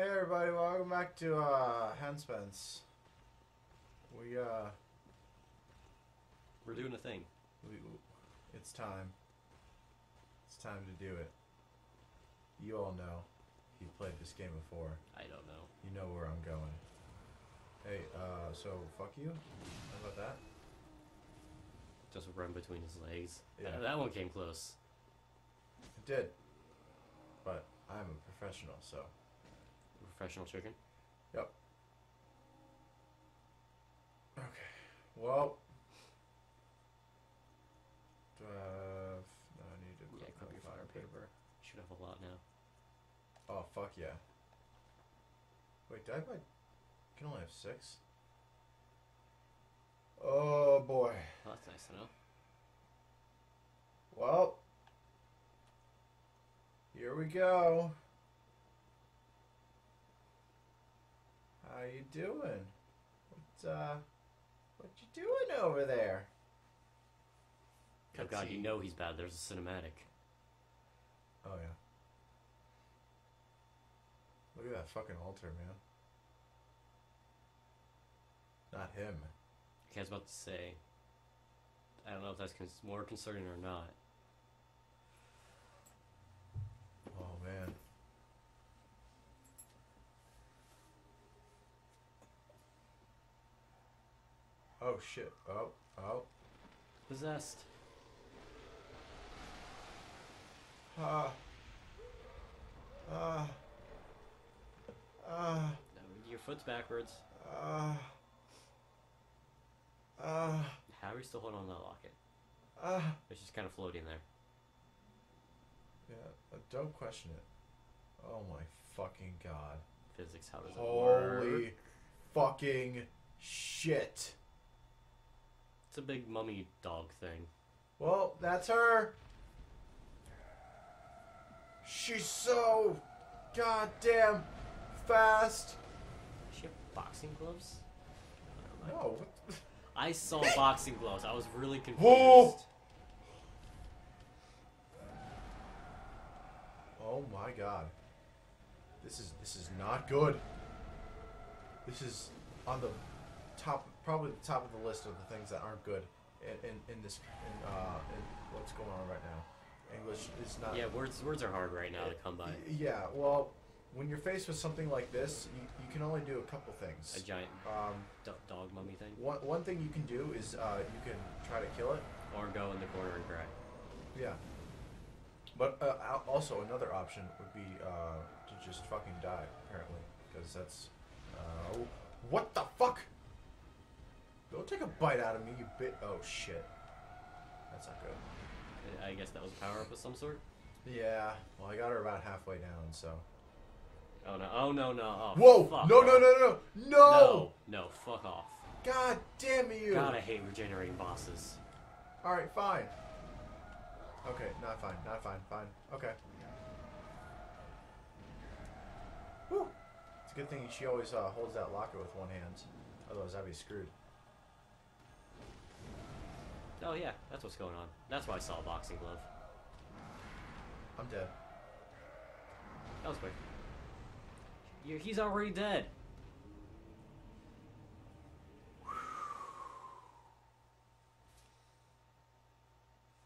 Hey everybody, welcome back to uh Henspence. We uh We're doing a thing. we it's time. It's time to do it. You all know. You played this game before. I don't know. You know where I'm going. Hey, uh so fuck you? How about that? Just run between his legs. Yeah. That, that one came close. It did. But I'm a professional, so Professional chicken. Yep. Okay. Well. Do I have. No, I need to. Yeah, cook your fire paper. Should have a lot now. Oh, fuck yeah. Wait, did I buy. Can only have six? Oh, boy. Well, that's nice to know. Well. Here we go. How you doing? What, uh. What you doing over there? Oh god, you know he's bad. There's a cinematic. Oh yeah. Look at that fucking altar, man. Not him. I was about to say. I don't know if that's cons- more concerning or not. Oh man. Oh shit. Oh, oh. Possessed. Ah. Ah. Ah. Your foot's backwards. Ah. Ah. How are you still holding on to that locket? Ah. It's just kind of floating there. Yeah, uh, don't question it. Oh my fucking god. Physics, how does it work? Holy fucking shit. It's a big mummy dog thing. Well, that's her. She's so goddamn fast. Does she have boxing gloves? Never. No. Oh, I saw boxing gloves. I was really confused. Whoa! Oh my god. This is this is not good. This is on the top probably the top of the list of the things that aren't good in in, in this in uh in what's going on right now. English is not Yeah, words words are hard right now to come by. Yeah, well, when you're faced with something like this, you, you can only do a couple things. A giant Um, do- dog mummy thing, one, one thing you can do is uh, you can try to kill it. or go in the corner and cry. Yeah. But uh, also another option would be uh, to just fucking die, apparently, because that's. Uh, what the fuck? Take a bite out of me, you bit. Oh shit. That's not good. I- guess that was a power up of some sort. Yeah. Well, I got her about halfway down, so. Oh no! Oh no! No! Oh, Whoa! fuck No! No! No! No! No! No! No! Fuck off! God damn you! God, I hate regenerating bosses. All right, fine. Okay, not fine, not fine, fine. Okay. Whew. It's a good thing she always uh, holds that locker with one hand. Otherwise, I'd be screwed. Oh yeah, that's what's going on. That's why I saw a boxing glove. I'm dead. That was quick. you he's already dead.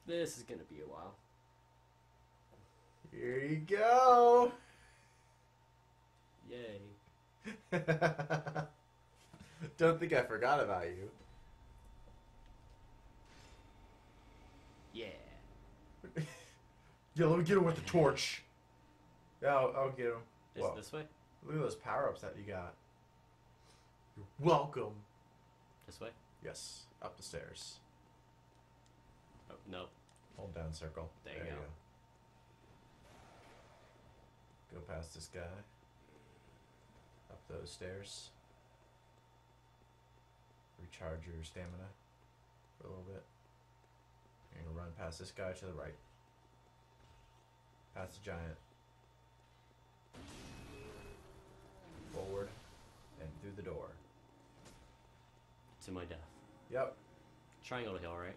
This is gonna be a while. Here you go. Yay. Don't think I forgot about you. Yeah. Yeah, let me get him with the torch. Yeah, I'll, I'll get him. Is Whoa. it this way? Look at those power ups that you got. You're welcome. This way? Yes, up the stairs. Oh, no. Hold down circle. There you go. go. Go past this guy. Up those stairs. Recharge your stamina for a little bit. You're gonna run past this guy to the right. Past the giant. Forward and through the door. To my death. Yep. Triangle to heal, right?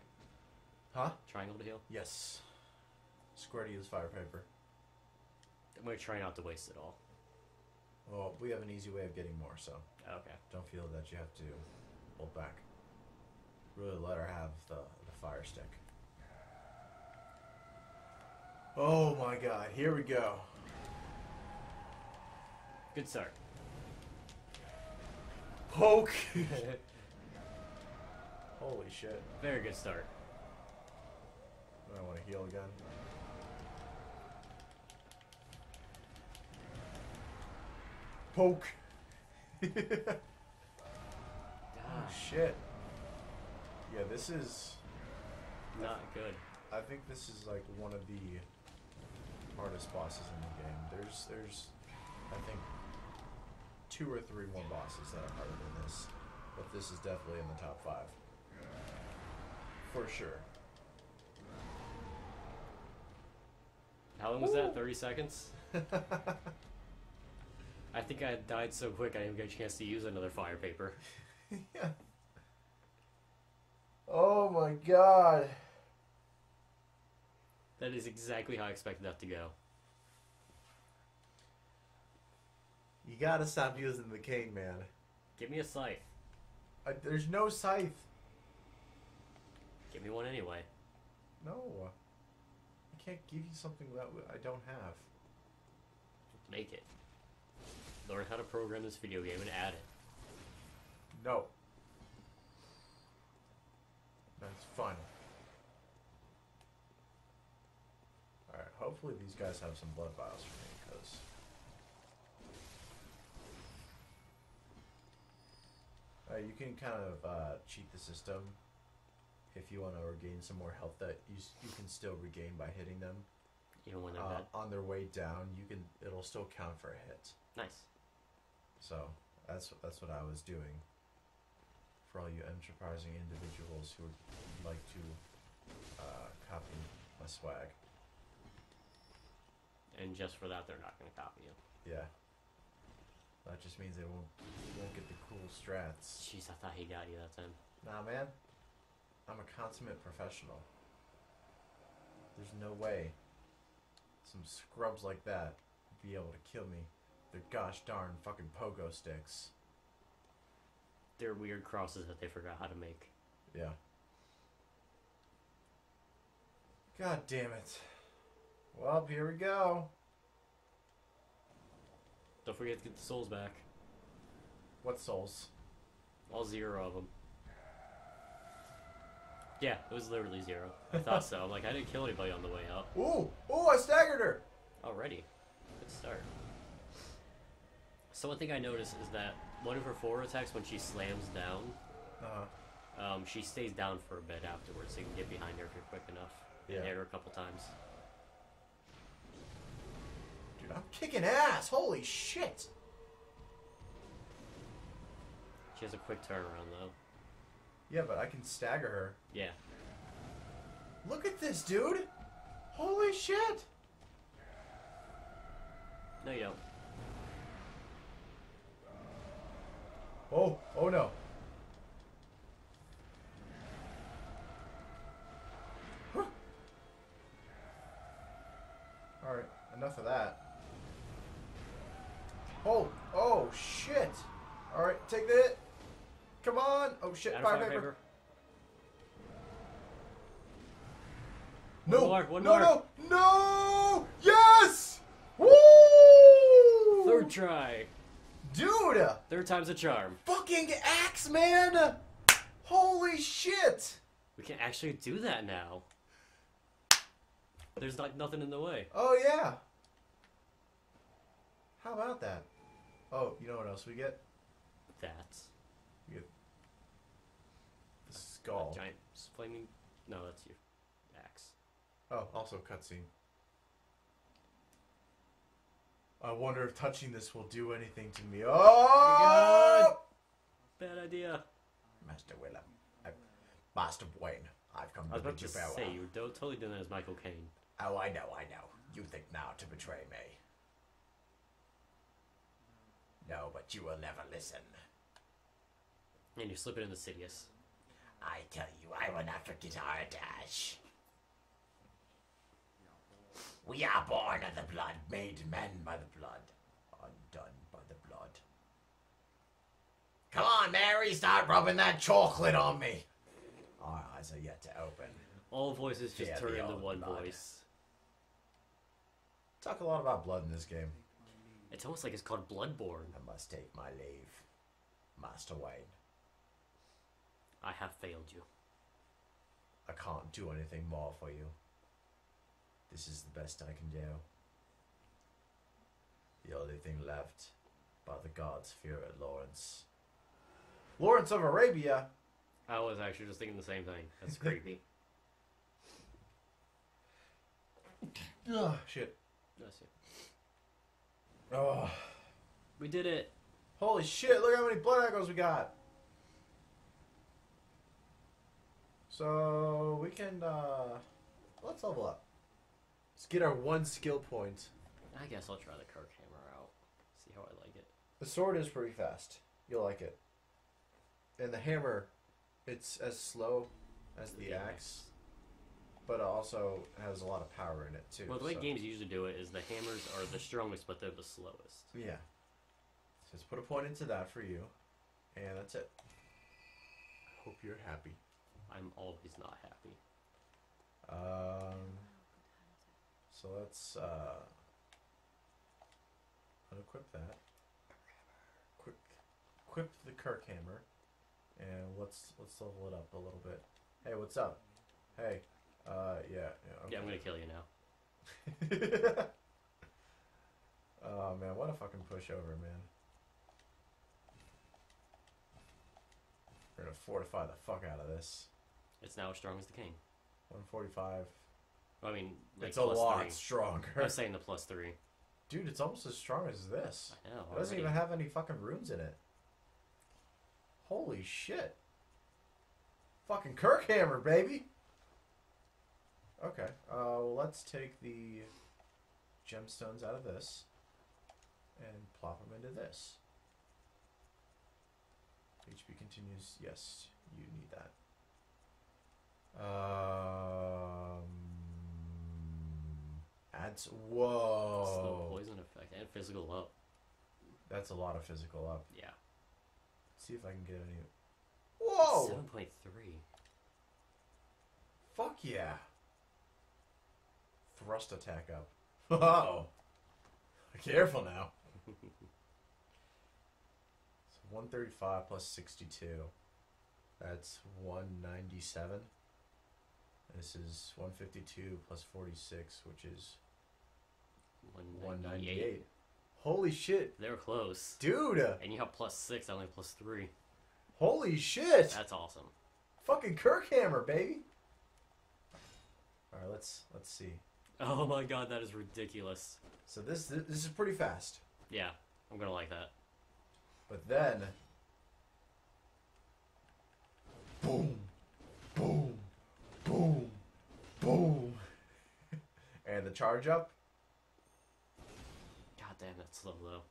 Huh? Triangle to heal? Yes. Square to use fire paper. I'm gonna try not to waste it all. Well, we have an easy way of getting more, so Okay. don't feel that you have to hold back. Really let her have the, the fire stick. Oh my god, here we go. Good start. Poke! Holy shit. Very good start. I want to heal again. Poke! oh shit. Yeah, this is. not good. I think this is like one of the hardest bosses in the game. There's, there's, I think, two or three more bosses that are harder than this, but this is definitely in the top five, for sure. How long was Woo. that? 30 seconds? I think I died so quick I didn't get a chance to use another fire paper. yeah. Oh my god. That is exactly how I expected that to go. You gotta stop using the cane, man. Give me a scythe. I, there's no scythe. Give me one anyway. No. I can't give you something that I don't have. Make it. Learn how to program this video game and add it. No. That's fun. Alright, hopefully these guys have some blood vials for me, because... You can kind of uh, cheat the system if you want to regain some more health that you, you can still regain by hitting them. Even when they're Uh, dead. on their way down, you can it'll still count for a hit. Nice. So that's that's what I was doing. For all you enterprising individuals who would like to uh, copy my swag, And just for that, they're not going to copy you. yeah. That just means they won't won't get the cool strats. Jeez, I thought he got you that time. Nah, man. I'm a consummate professional. There's no way some scrubs like that would be able to kill me. They're gosh darn fucking pogo sticks. They're weird crosses that they forgot how to make. Yeah. God damn it. Well, here we go. Don't forget to get the souls back. What souls? All zero of them. Yeah, it was literally zero. I thought so. I'm like, I didn't kill anybody on the way up. Ooh! Ooh, I staggered her! Already. Good start. So one thing I noticed is that one of her forward attacks, when she slams down, Uh-huh. um, she stays down for a bit afterwards, so you can get behind her if you're quick enough. And hit her a couple times. Dude, I'm kicking ass! Holy shit! She has a quick turnaround though. Yeah, but I can stagger her. Yeah. Look at this, dude! Holy shit! No, you don't. Oh, oh no. Huh. Alright, enough of that. Oh, oh shit! Alright, take the hit. Come on! Oh shit, fire, fire paper. paper. No! More, no, more. no, no! Yes! Woo! Third try. Dude! Third time's a charm. Fucking axe, man! Holy shit! We can actually do that now. There's like nothing in the way. Oh yeah. How about that? Oh, you know what else we get? That's We get the skull. a giant flaming. No, that's your axe. Oh, also cutscene. I wonder if touching this will do anything to me. Oh! Bad idea. Master Willem. I, uh, Master Wayne. I've come I was to about bid to you farewell. say you do- totally doing that as Michael Caine. Oh, I know, I know. You think now to betray me. No, but you will never listen. And you slip it in the Sidious. I tell you, I will not forget our dash. We are born of the blood, made men by the blood, undone by the blood. Come on, Mary, start rubbing that chocolate on me. Our eyes are yet to open. All voices just Yeah, turn into one blood. voice. Talk a lot about blood in this game. It's almost like it's called Bloodborne. I must take my leave, Master Wayne. I have failed you. I can't do anything more for you. This is the best I can do. The only thing left by the gods fear it, Laurence. Lawrence of Arabia. I was actually just thinking the same thing. That's creepy. Ugh, ah, shit. That's it. Oh, We did it. holy shit! Look how many blood echoes we got. So we can uh, let's level up. Let's get our one skill point. I guess I'll try the Kirk hammer out. See how I like it. The sword is pretty fast. You'll like it. And the hammer, it's as slow as the Yeah. axe, but it also has a lot of power in it too. Well, the way so- games usually do it is the hammers are the strongest, but they're the slowest. Yeah. So let's put a point into that for you, and that's it. I hope you're happy. I'm always not happy. Um. So let's uh. Unequip that. Quick, equip the Kirk hammer, and let's let's level it up a little bit. Hey, what's up? Hey, uh, yeah, yeah. Yeah, I'm gonna kill you now. Oh man, what a fucking pushover, man. We're gonna fortify the fuck out of this. It's now as strong as the king. 145. I mean, like it's a lot three. stronger. I'm saying the plus three. Dude, it's almost as strong as this. I know. It doesn't even have any fucking runes in it. Holy shit. Fucking Kirkhammer, baby! Okay, uh, well, let's take the gemstones out of this and plop them into this. HP continues. Yes, you need that. Um, adds. Slow Whoa! poison effect and physical up. That's a lot of physical up. Yeah. See if I can get any. Whoa! Seven point three. Fuck yeah! Thrust attack up. Oh! Careful now. So 135 plus 62. That's 197. This is 152 plus 46, which is One 198. Holy shit, They were close. dude! And you have plus six. I only have plus three. Holy shit! That's awesome. Fucking Kirkhammer, baby. All right, let's let's see. Oh my god, that is ridiculous. So this this is pretty fast, Yeah, I'm gonna like that. but then boom, boom, boom, boom, and the charge up. God damn, that's slow though.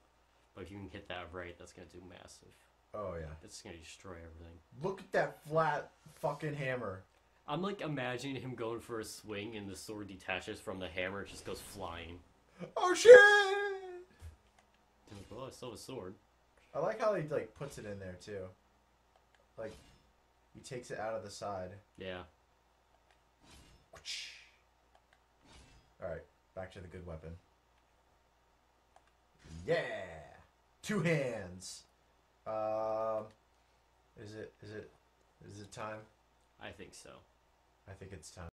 But if you can hit that right, that's gonna do massive. Oh yeah, It's gonna destroy everything. look at that flat fucking hammer. I'm like imagining him going for a swing and the sword detaches from the hammer, it just goes flying. Oh shit! I'm like, well, I still have a sword. I like how he like puts it in there too. Like he takes it out of the side. Yeah. All right, back to the good weapon. Yeah, two hands. Um, is it is it is it time? I think so. I think it's time.